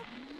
Help!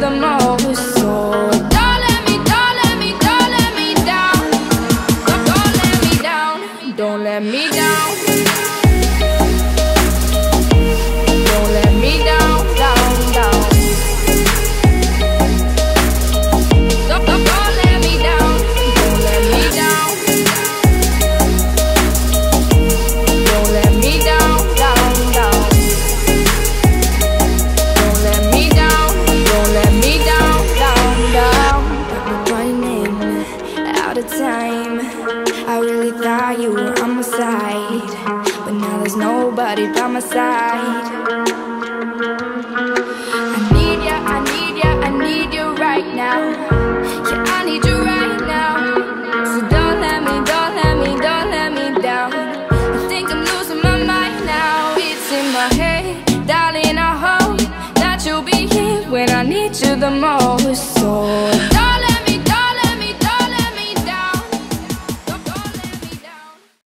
Need you the most. So don't let me, don't let me, don't let me down. Don't let me down. Don't let me down. Time. I really thought you were on my side, but now there's nobody by my side. I need ya, I need ya, I need you right now. Yeah, I need you right now. So don't let me, don't let me, don't let me down. I think I'm losing my mind now. It's in my head, darling. I hope that you'll be here when I need you the most. So don't